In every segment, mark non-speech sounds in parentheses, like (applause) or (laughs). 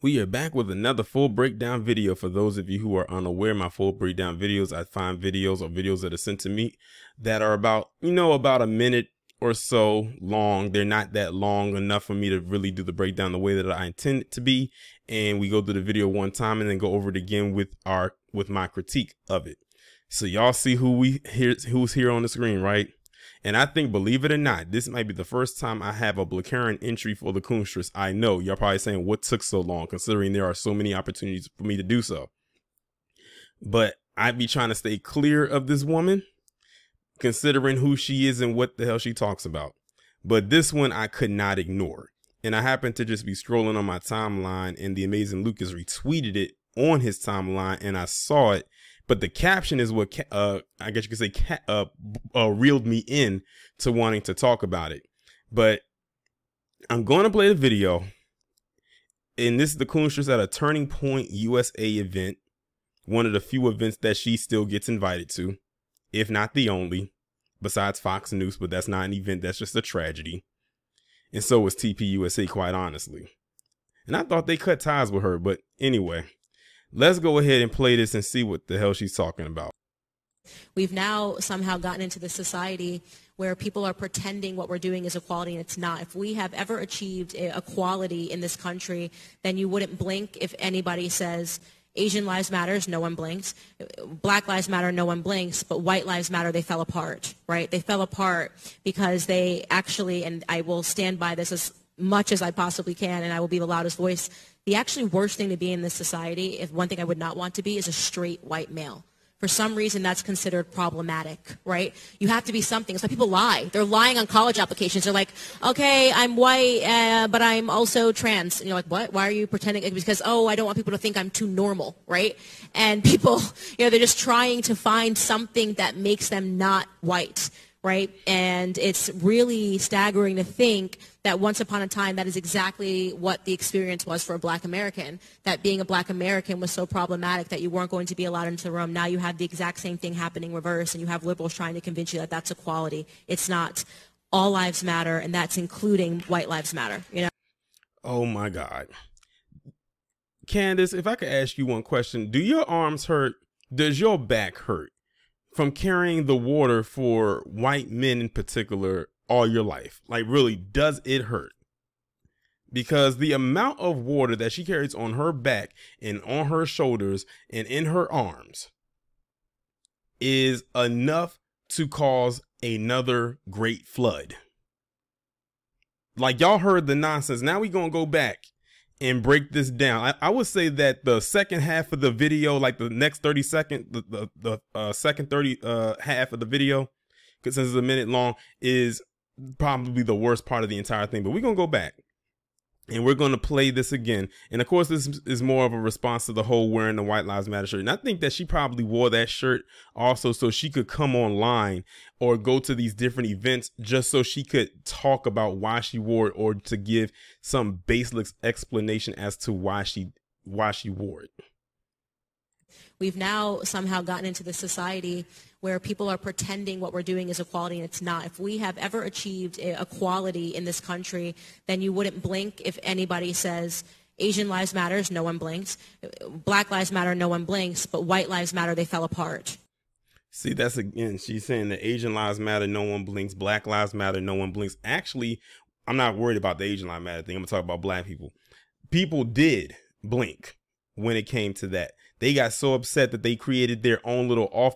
We are back with another full breakdown video. For those of you who are unaware, my full breakdown videos, I find videos or videos that are sent to me that are about, you know, about a minute or so long. They're not that long enough for me to really do the breakdown the way that I intend it to be. And we go through the video one time and then go over it again with our, with my critique of it. So y'all see who we here, who's here on the screen, right? And I think, believe it or not, this might be the first time I have a BlacKKKaren entry for the Coonstress. I know you're probably saying, what took so long, considering there are so many opportunities for me to do so. But I'd be trying to stay clear of this woman, considering who she is and what the hell she talks about. But this one I could not ignore. And I happened to just be scrolling on my timeline, and the amazing Lucas retweeted it on his timeline, and I saw it but the caption is what uh, I guess you could say uh, uh, reeled me in to wanting to talk about it. But I'm going to play the video. And this is the Coonstress at a Turning Point USA event. One of the few events that she still gets invited to, if not the only, besides Fox News, but that's not an event, that's just a tragedy. And so was TPUSA, quite honestly. And I thought they cut ties with her, but anyway. Let's go ahead and play this and see what the hell she's talking about. We've now somehow gotten into the society where people are pretending what we're doing is equality and it's not. If we have ever achieved equality in this country, then you wouldn't blink if anybody says Asian lives matters, no one blinks. Black lives matter, no one blinks. But white lives matter, they fell apart, right? They fell apart because they actually, and I will stand by this as much as I possibly can, and I will be the loudest voice the actually worst thing to be in this society, if one thing I would not want to be, is a straight white male. For some reason, that's considered problematic, right? You have to be something. Why people lie. They're lying on college applications. They're like, okay, I'm white, uh, but I'm also trans. And you're like, what? Why are you pretending? Because, oh, I don't want people to think I'm too normal, right? And people, (laughs) you know, they're just trying to find something that makes them not white right? And it's really staggering to think that once upon a time that is exactly what the experience was for a black American, that being a black American was so problematic that you weren't going to be allowed into the room. Now you have the exact same thing happening reverse and you have liberals trying to convince you that that's equality. It's not. All lives matter and that's including white lives matter, you know? Oh my God. Candace, if I could ask you one question, do your arms hurt? Does your back hurt? From carrying the water for white men in particular all your life? Like, really, does it hurt? Because the amount of water that she carries on her back and on her shoulders and in her arms is enough to cause another great flood. Like y'all heard the nonsense. Now we gonna go back and break this down. I, I, would say that the second half of the video, like the next 30 second, the, the, the uh, second 30 uh, half of the video, because since it's a minute long, is probably the worst part of the entire thing. But we're going to go back and we're going to play this again. And of course, this is more of a response to the whole wearing the White Lives Matter shirt. And I think that she probably wore that shirt also so she could come online or go to these different events just so she could talk about why she wore it or to give some baseless explanation as to why she why she wore it. We've now somehow gotten into the society where people are pretending what we're doing is equality and it's not. If we have ever achieved equality in this country, then you wouldn't blink if anybody says Asian lives matters, no one blinks. Black lives matter, no one blinks. But white lives matter, they fell apart. See, that's again, she's saying that Asian lives matter, no one blinks. Black lives matter, no one blinks. Actually, I'm not worried about the Asian lives matter thing. I'm gonna talk about black people. People did blink when it came to that. They got so upset that they created their own little off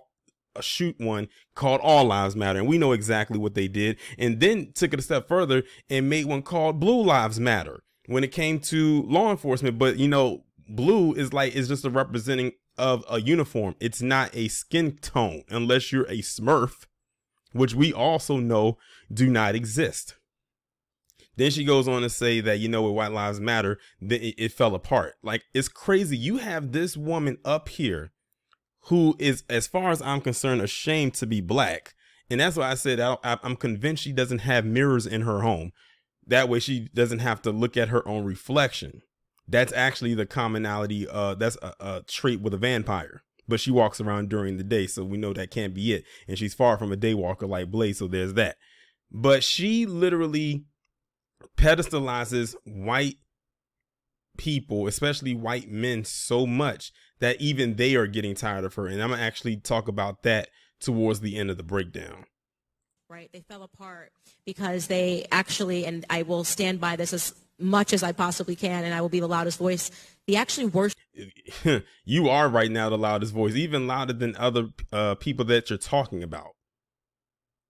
a shoot one called All Lives Matter, and we know exactly what they did. And then took it a step further and made one called Blue Lives Matter when it came to law enforcement. But you know, blue is like is just a representing of a uniform. It's not a skin tone unless you're a Smurf, which we also know do not exist. Then she goes on to say that, you know, with White Lives Matter, it, it fell apart. Like, it's crazy. You have this woman up here who is, as far as I'm concerned, ashamed to be black. And that's why I said I, am convinced she doesn't have mirrors in her home. That way she doesn't have to look at her own reflection. That's actually the commonality. Uh, that's a, a trait with a vampire. But she walks around during the day, so we know that can't be it. And she's far from a daywalker like Blade, so there's that. But she literally pedestalizes white people, especially white men, so much that even they are getting tired of her. And I'm gonna actually talk about that towards the end of the breakdown. Right. They fell apart because they actually, and I will stand by this as much as I possibly can, and I will be the loudest voice. They actually worship. (laughs) you are right now the loudest voice, even louder than other uh, people that you're talking about.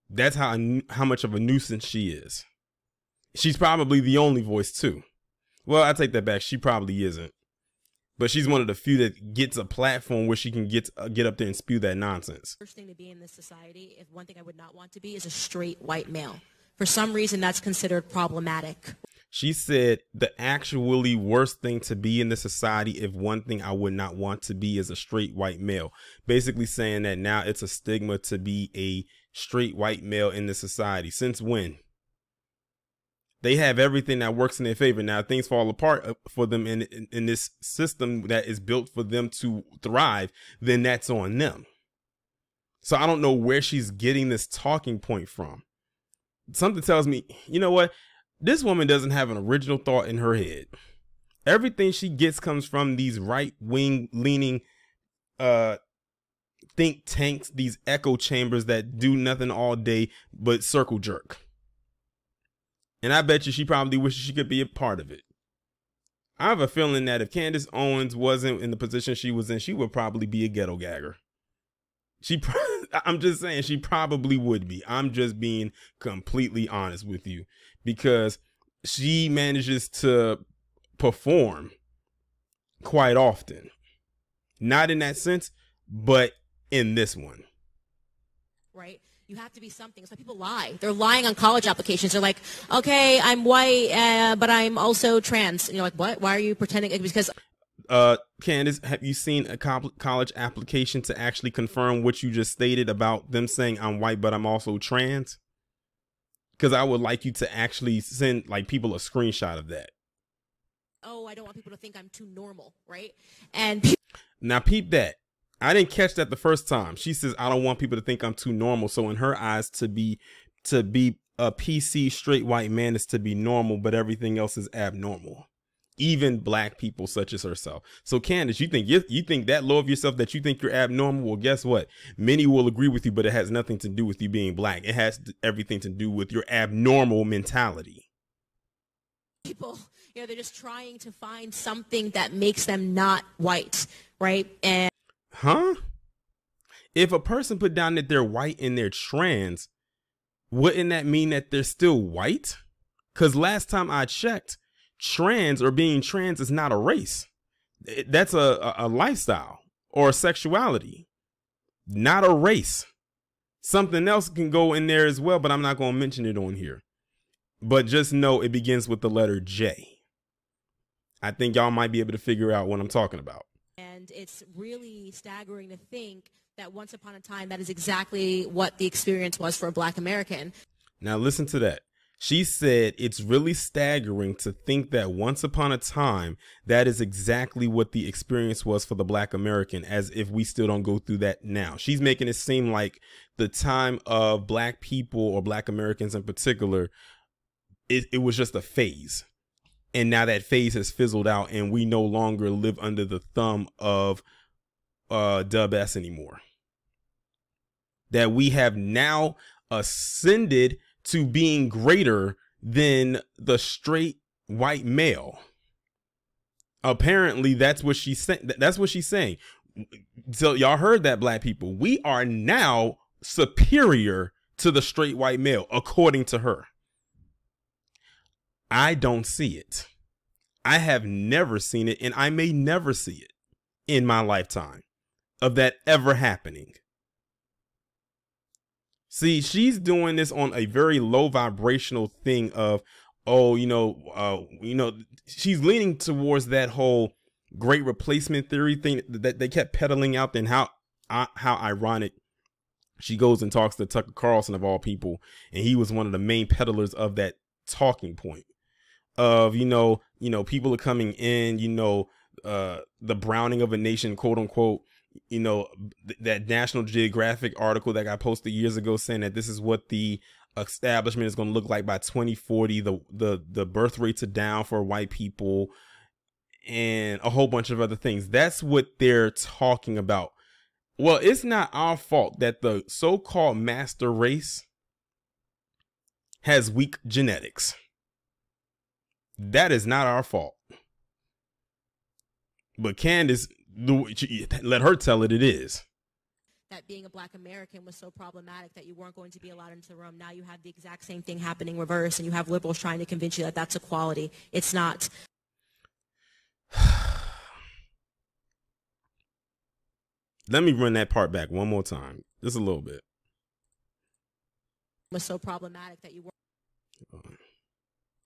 That's how how much of a nuisance she is. She's probably the only voice too. Well, I take that back. She probably isn't, but she's one of the few that gets a platform where she can get uh, get up there and spew that nonsense. First thing to be in this society, if one thing I would not want to be, is a straight white male. For some reason, that's considered problematic. She said the actually worst thing to be in the society, if one thing I would not want to be, is a straight white male. Basically saying that now it's a stigma to be a straight white male in the society. Since when? They have everything that works in their favor. Now things fall apart uh, for them in, in, in this system that is built for them to thrive. Then that's on them. So I don't know where she's getting this talking point from. Something tells me, you know what? This woman doesn't have an original thought in her head. Everything she gets comes from these right wing leaning uh think tanks, these echo chambers that do nothing all day but circle jerk. And I bet you she probably wishes she could be a part of it. I have a feeling that if Candace Owens wasn't in the position she was in, she would probably be a ghetto gagger. She, (laughs) I'm just saying, she probably would be. I'm just being completely honest with you because she manages to perform quite often. Not in that sense, but in this one. Right? You have to be something. So people lie. They're lying on college applications. They're like, okay, I'm white, uh, but I'm also trans. And you're like, what? Why are you pretending? Because uh, Candace, have you seen a college application to actually confirm what you just stated about them saying I'm white, but I'm also trans? Because I would like you to actually send like people a screenshot of that. Oh, I don't want people to think I'm too normal, right? And now peep that. I didn't catch that the first time. She says I don't want people to think I'm too normal. So in her eyes, to be to be a PC straight white man is to be normal, but everything else is abnormal. Even black people such as herself. So Candace, you think you, you think that low of yourself that you think you're abnormal? Well, guess what? Many will agree with you, but it has nothing to do with you being black. It has everything to do with your abnormal mentality. People, you know, they're just trying to find something that makes them not white, right? And Huh? If a person put down that they're white and they're trans, wouldn't that mean that they're still white? Because last time I checked, trans or being trans is not a race. That's a, a, lifestyle or a sexuality, not a race. Something else can go in there as well, but I'm not going to mention it on here. But just know it begins with the letter J. I think y'all might be able to figure out what I'm talking about. It's really staggering to think that once upon a time, that is exactly what the experience was for a black American. Now, listen to that. She said it's really staggering to think that once upon a time, that is exactly what the experience was for the black American, as if we still don't go through that now. She's making it seem like the time of black people or black Americans in particular, it, it was just a phase and now that phase has fizzled out and we no longer live under the thumb of uh dub s anymore. That we have now ascended to being greater than the straight white male. Apparently that's what she's saying that's what she's saying. So y'all heard that black people. We are now superior to the straight white male according to her I don't see it. I have never seen it, and I may never see it in my lifetime of that ever happening. See, she's doing this on a very low vibrational thing of, oh, you know, uh, you know, she's leaning towards that whole great replacement theory thing that they kept peddling out. Then how, uh, how ironic she goes and talks to Tucker Carlson of all people, and he was one of the main peddlers of that talking point of you know you know people are coming in you know uh the browning of a nation quote unquote you know th- that national geographic article that got posted years ago saying that this is what the establishment is going to look like by 2040 the the the birth rates are down for white people and a whole bunch of other things. That's what they're talking about. Well, it's not our fault that the so called master race has weak genetics. That is not our fault. But Candace, let her tell it, it is. That being a black American was so problematic that you weren't going to be allowed into the room. Now you have the exact same thing happening reverse, and you have liberals trying to convince you that that's equality. It's not. (sighs) Let me run that part back one more time, just a little bit. Was so problematic that you were uh,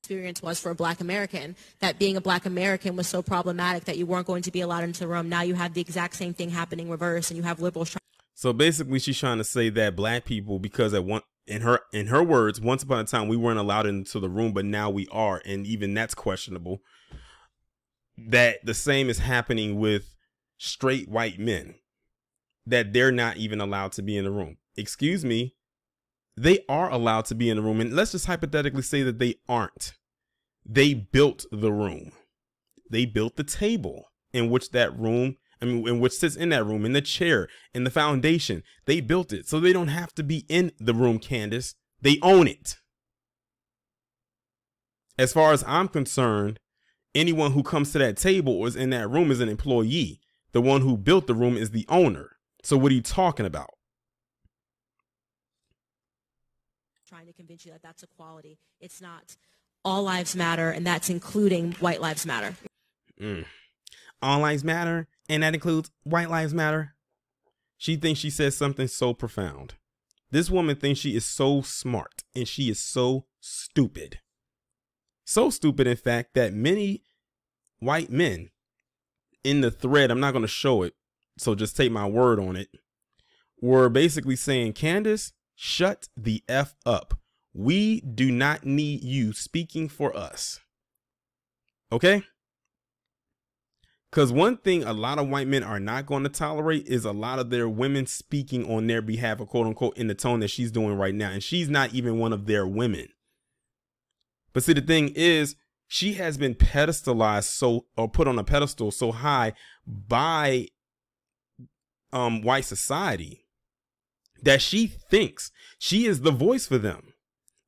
experience was for a black American. That being a black American was so problematic that you weren't going to be allowed into the room. Now you have the exact same thing happening reverse, and you have liberals. So basically, she's trying to say that black people, because at one in her in her words, once upon a time we weren't allowed into the room, but now we are, and even that's questionable. That the same is happening with straight white men that they're not even allowed to be in the room. Excuse me, they are allowed to be in the room. And let's just hypothetically say that they aren't. They built the room. They built the table in which that room, I mean, in which sits in that room, in the chair, in the foundation. They built it. So they don't have to be in the room, Candace. They own it. As far as I'm concerned, anyone who comes to that table or is in that room is an employee. The one who built the room is the owner. So what are you talking about? Trying to convince you that that's equality. It's not. All lives matter, and that's including white lives matter. Mm. All lives matter, and that includes white lives matter. She thinks she says something so profound. This woman thinks she is so smart, and she is so stupid. So stupid, in fact, that many white men in the thread, I'm not going to show it, so just take my word on it, were basically saying, Candace, shut the F up. We do not need you speaking for us. Okay? Because one thing a lot of white men are not going to tolerate is a lot of their women speaking on their behalf, or quote unquote, in the tone that she's doing right now. And she's not even one of their women. But see, the thing is, she has been pedestalized so, or put on a pedestal so high by um, white society that she thinks she is the voice for them.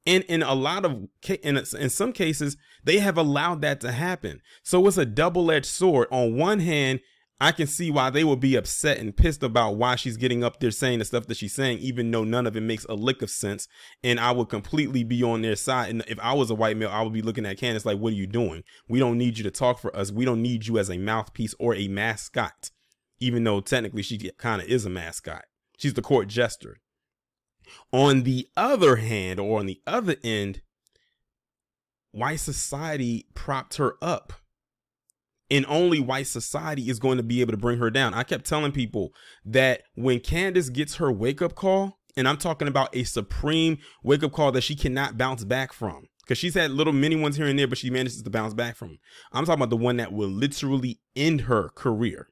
And in a lot of in, in some cases, they have allowed that to happen. So it's a double-edged sword. On one hand, I can see why they would be upset and pissed about why she's getting up there saying the stuff that she's saying, even though none of it makes a lick of sense. And I would completely be on their side. And if I was a white male, I would be looking at Candace like, what are you doing? We don't need you to talk for us. We don't need you as a mouthpiece or a mascot even though technically she kind of is a mascot. She's the court jester. On the other hand, or on the other end, white society propped her up. And only white society is going to be able to bring her down. I kept telling people that when Candace gets her wake up call, and I'm talking about a supreme wake up call that she cannot bounce back from, because she's had little mini ones here and there, but she manages to bounce back from. I'm talking about the one that will literally end her career.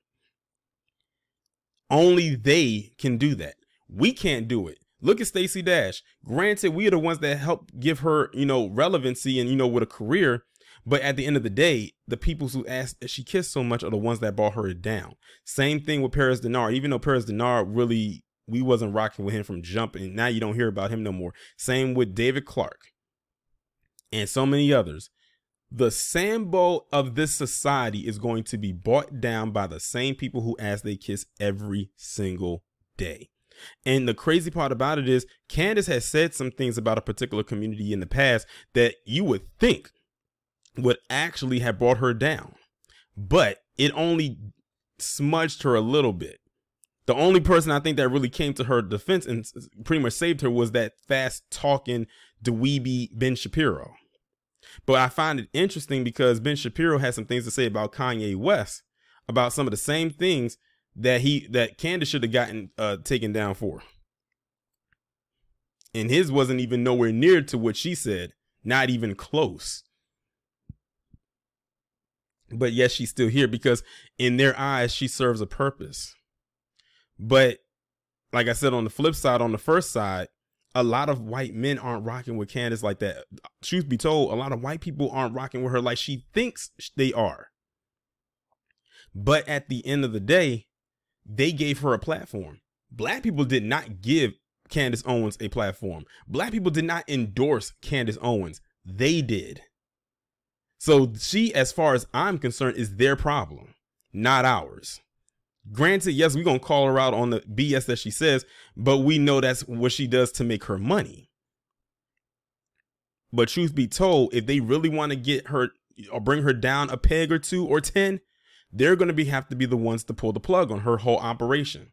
Only they can do that. We can't do it. Look at Stacey Dash. Granted, we are the ones that helped give her, you know, relevancy and, you know, with a career. But at the end of the day, the people who asked that she kissed so much are the ones that brought her down. Same thing with Paris Dennard. Even though Paris Dennard really, we wasn't rocking with him from jumping. Now you don't hear about him no more. Same with David Clarke and so many others the Sambo of this society is going to be bought down by the same people who ask they kiss every single day. And the crazy part about it is Candace has said some things about a particular community in the past that you would think would actually have brought her down. But it only smudged her a little bit. The only person I think that really came to her defense and pretty much saved her was that fast talking dweeby Ben Shapiro. But I find it interesting because Ben Shapiro has some things to say about Kanye West, about some of the same things that he that Candace should have gotten uh, taken down for. And his wasn't even nowhere near to what she said, not even close. But yes, she's still here because in their eyes, she serves a purpose. But like I said, on the flip side, on the first side, a lot of white men aren't rocking with Candace like that. Truth be told, a lot of white people aren't rocking with her like she thinks they are. But at the end of the day, they gave her a platform. Black people did not give Candace Owens a platform. Black people did not endorse Candace Owens. They did. So she, as far as I'm concerned, is their problem, not ours. Granted, yes, we're gonna call her out on the BS that she says, but we know that's what she does to make her money. But truth be told, if they really want to get her or bring her down a peg or two or 10, they're going to be have to be the ones to pull the plug on her whole operation.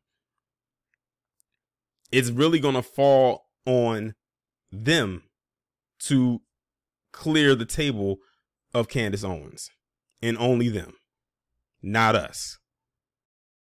It's really going to fall on them to clear the table of Candace Owens and only them, not us.